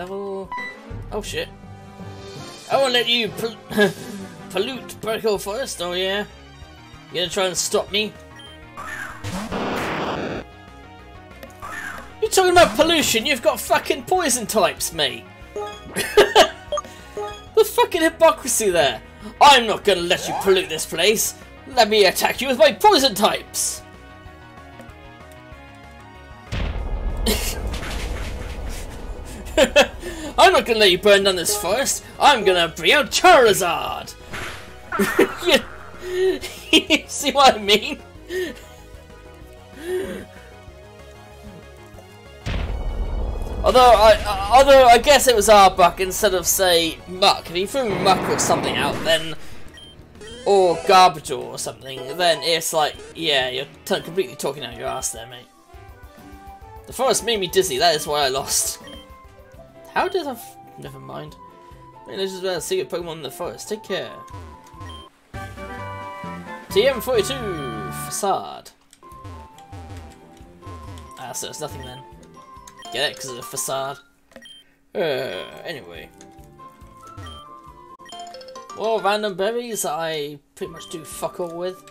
level. Oh shit. I won't let you pol pollute Burko Forest, oh yeah? You gonna try and stop me? You're talking about pollution, you've got fucking poison types, mate! the fucking hypocrisy there! I'm not gonna let you pollute this place! Let me attack you with my poison types! I'm not gonna let you burn down this forest. I'm gonna bring out Charizard. you see what I mean? Although I, uh, although I guess it was Arbok instead of say Muk. If he threw Muk or something out, then or garbage or something, then it's like, yeah, you're completely talking out your ass there, mate. The forest made me dizzy. That is why I lost. How did I? Never mind. I mean, I just uh, see a Pokemon in the forest. Take care. TM42 facade. Ah, so it's nothing then. Get it? Because of the facade. Uh, anyway. Well, random berries I pretty much do fuck all with.